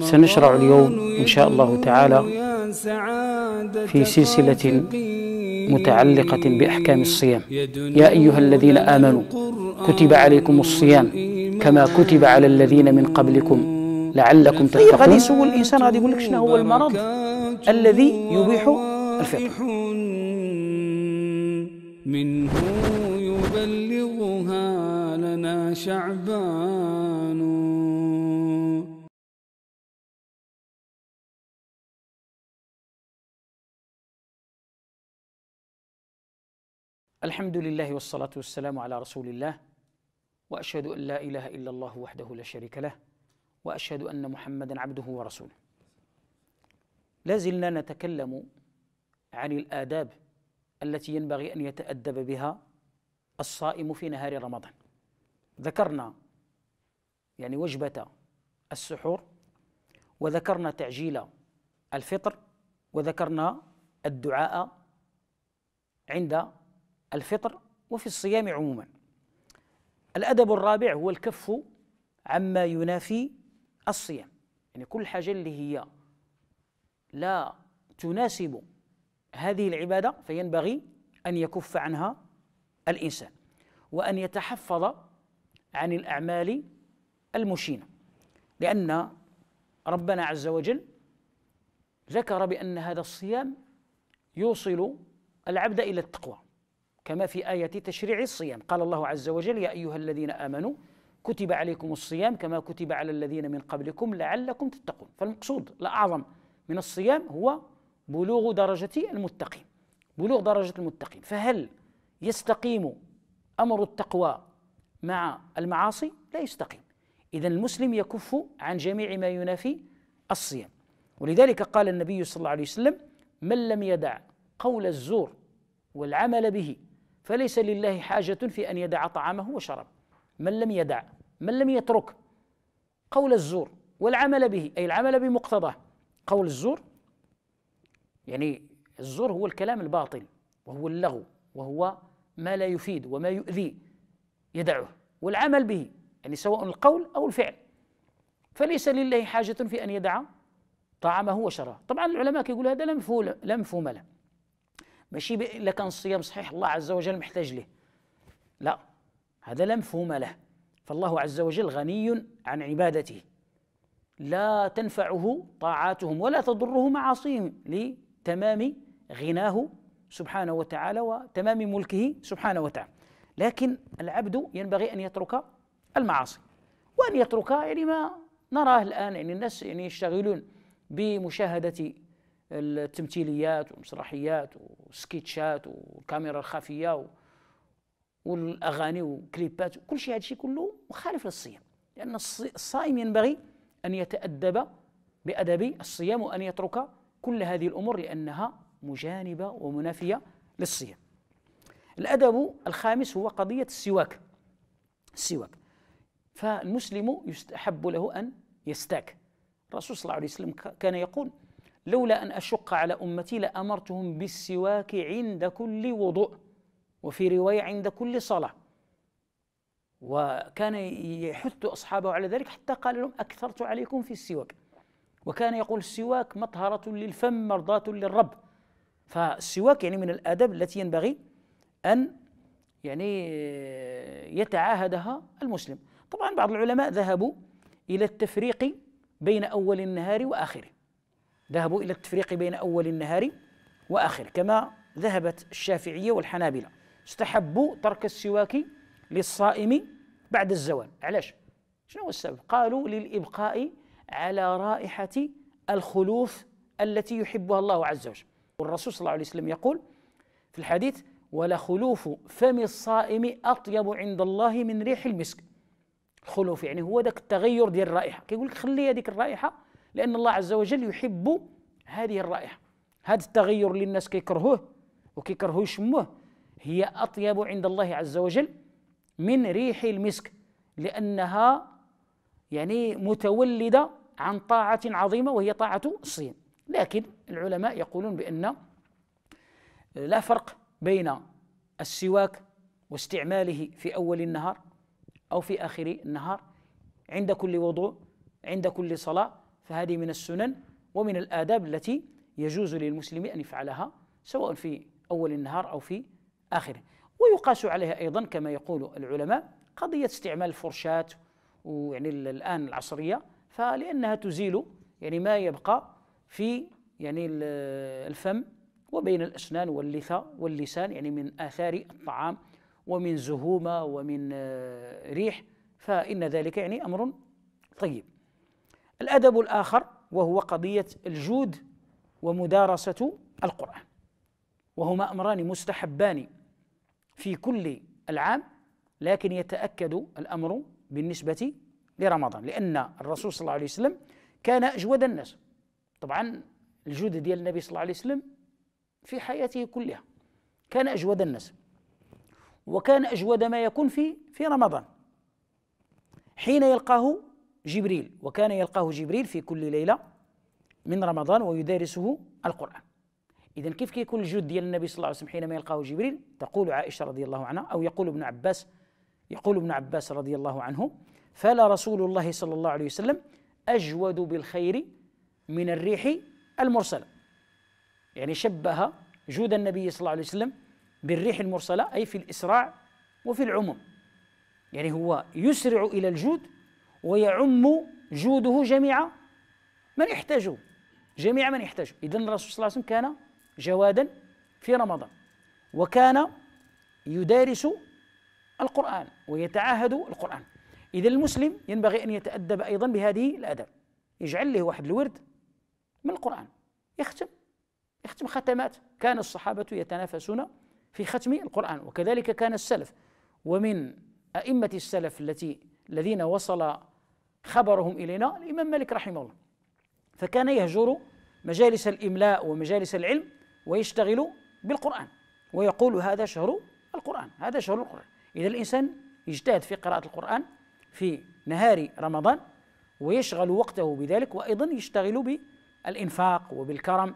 سنشرع اليوم إن شاء الله تعالى في سلسلة متعلقة بأحكام الصيام. يا أيها الذين آمنوا كتب عليكم الصيام كما كتب على الذين من قبلكم. لعلكم طيب غادي تتقون يسول الإنسان غادي يقول لك شنو هو المرض؟ الذي يبيح الفطر. منه يبلغها لنا شعبان. الحمد لله والصلاة والسلام على رسول الله وأشهد أن لا إله إلا الله وحده لا شريك له وأشهد أن محمدا عبده ورسوله. لا زلنا نتكلم عن الآداب التي ينبغي أن يتأدب بها الصائم في نهار رمضان. ذكرنا يعني وجبة السحور وذكرنا تعجيل الفطر وذكرنا الدعاء عند الفطر وفي الصيام عموما. الأدب الرابع هو الكف عما ينافي الصيام. يعني كل حاجة اللي هي لا تناسب هذه العبادة فينبغي أن يكف عنها الإنسان وأن يتحفظ عن الأعمال المشينة. لأن ربنا عز وجل ذكر بأن هذا الصيام يوصل العبد إلى التقوى. كما في آية تشريع الصيام. قال الله عز وجل يا أيها الذين آمنوا كتب عليكم الصيام كما كتب على الذين من قبلكم لعلكم تتقون. فالمقصود الأعظم من الصيام هو بلوغ درجة المتقين. بلوغ درجة المتقين. فهل يستقيم أمر التقوى مع المعاصي؟ لا يستقيم. إذا المسلم يكف عن جميع ما ينافي الصيام. ولذلك قال النبي صلى الله عليه وسلم من لم يدع قول الزور والعمل به فليس لله حاجة في أن يدع طعامه وشرابه من لم يدع من لم يترك قول الزور والعمل به أي العمل بمقتضاه. قول الزور يعني الزور هو الكلام الباطل وهو اللغو وهو ما لا يفيد وما يؤذي يدعه والعمل به يعني سواء القول أو الفعل. فليس لله حاجة في أن يدع طعامه وشرابه طبعا العلماء كيقولوا هذا لا مفهوم له. ماشي إلا كان الصيام صحيح الله عز وجل محتاج له. لا هذا لا مفهوم له. فالله عز وجل غني عن عبادته. لا تنفعه طاعاتهم ولا تضره معاصيهم لتمام غناه سبحانه وتعالى وتمام ملكه سبحانه وتعالى. لكن العبد ينبغي أن يترك المعاصي. وأن يترك يعني ما نراه الآن يعني الناس يعني يشتغلون بمشاهدة التمثيليات والمسرحيات والسكيتشات والكاميرا الخفية. والأغاني وكليبات كل شيء هذا الشيء كله مخالف للصيام لأن الصائم ينبغي أن يتأدب بأدب الصيام وأن يترك كل هذه الأمور لأنها مجانبة ومنافية للصيام. الأدب الخامس هو قضية السواك. السواك. فالمسلم يستحب له أن يستاك. الرسول صلى الله عليه وسلم كان يقول: لولا أن أشق على أمتي لأمرتهم بالسواك عند كل وضوء وفي رواية عند كل صلاة. وكان يحث أصحابه على ذلك حتى قال لهم أكثرت عليكم في السواك. وكان يقول السواك مطهرة للفم مرضاة للرب. فالسواك يعني من الآداب التي ينبغي أن يعني يتعاهدها المسلم. طبعا بعض العلماء ذهبوا إلى التفريق بين أول النهار وآخره. ذهبوا إلى التفريق بين أول النهار واخره كما ذهبت الشافعية والحنابلة. استحبوا ترك السواك للصائم بعد الزوال. علاش؟ شنو هو السبب؟ قالوا للإبقاء على رائحة الخلوف التي يحبها الله عز وجل. والرسول صلى الله عليه وسلم يقول في الحديث ولخلوف فم الصائم أطيب عند الله من ريح المسك. الخلوف يعني هو ذاك التغير ديال الرائحة. كيقول لك خلي هذيك الرائحة لأن الله عز وجل يحب هذه الرائحة. هذا التغير اللي الناس كيكرهوه وكيكرهوا يشموه هي أطيب عند الله عز وجل من ريح المسك لأنها يعني متولدة عن طاعة عظيمة وهي طاعة الصيام لكن العلماء يقولون بأن لا فرق بين السواك واستعماله في أول النهار أو في آخر النهار عند كل وضوء عند كل صلاة فهذه من السنن ومن الآداب التي يجوز للمسلم أن يفعلها سواء في أول النهار أو في آخره. ويقاس عليها أيضا كما يقول العلماء قضية استعمال الفرشاة ويعني الآن العصرية فلأنها تزيل يعني ما يبقى في يعني الفم وبين الأسنان واللثة واللسان يعني من آثار الطعام ومن زهومة ومن آه، ريح فإن ذلك يعني أمر طيب. الأدب الآخر وهو قضية الجود ومدارسة القرآن. وهما أمران مستحبان في كل العام لكن يتأكد الأمر بالنسبة لرمضان لأن الرسول صلى الله عليه وسلم كان أجود الناس. طبعا الجود ديال النبي صلى الله عليه وسلم في حياته كلها كان أجود الناس وكان أجود ما يكون في في رمضان. حين يلقاه جبريل وكان يلقاه جبريل في كل ليلة من رمضان ويدارسه القرآن. إذا كيف كيكون الجود ديال النبي صلى الله عليه وسلم حينما يلقاه جبريل؟ تقول عائشة رضي الله عنها أو يقول ابن عباس يقول ابن عباس رضي الله عنه فلا رسول الله صلى الله عليه وسلم أجود بالخير من الريح المرسلة. يعني شبه جود النبي صلى الله عليه وسلم بالريح المرسلة أي في الإسراع وفي العموم. يعني هو يسرع إلى الجود ويعم جوده جميع من يحتاجه. جميع من يحتاجه. إذن الرسول صلى الله عليه وسلم كان جوادا في رمضان وكان يدارس القرآن ويتعاهد القرآن. إذا المسلم ينبغي أن يتأدب أيضا بهذه الأدب. يجعل له واحد الورد من القرآن يختم يختم ختمات. كان الصحابة يتنافسون في ختم القرآن وكذلك كان السلف. ومن أئمة السلف التي الذين وصل خبرهم إلينا الإمام مالك رحمه الله. فكان يهجر مجالس الإملاء ومجالس العلم ويشتغل بالقرآن ويقول هذا شهر القرآن هذا شهر القرآن. إذا الإنسان يجتهد في قراءة القرآن في نهار رمضان ويشغل وقته بذلك وأيضا يشتغل بالإنفاق وبالكرم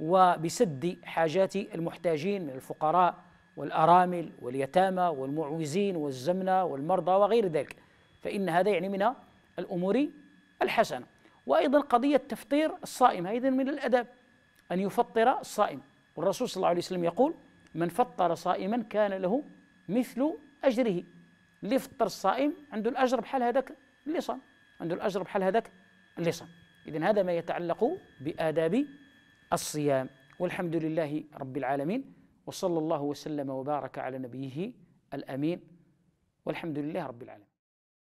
وبسد حاجات المحتاجين من الفقراء والأرامل واليتامى والمعوزين والزمنة والمرضى وغير ذلك. فإن هذا يعني من الأمور الحسنة. وأيضا قضية تفطير الصائم أيضا من الأدب أن يفطر الصائم. والرسول صلى الله عليه وسلم يقول من فطر صائما كان له مثل أجره. اللي فطر الصائم عنده الأجر بحال هذاك اللي صام عنده الأجر بحال هذاك اللي صام إذن هذا ما يتعلق بآداب الصيام. والحمد لله رب العالمين وصلى الله وسلم وبارك على نبيه الأمين. والحمد لله رب العالمين.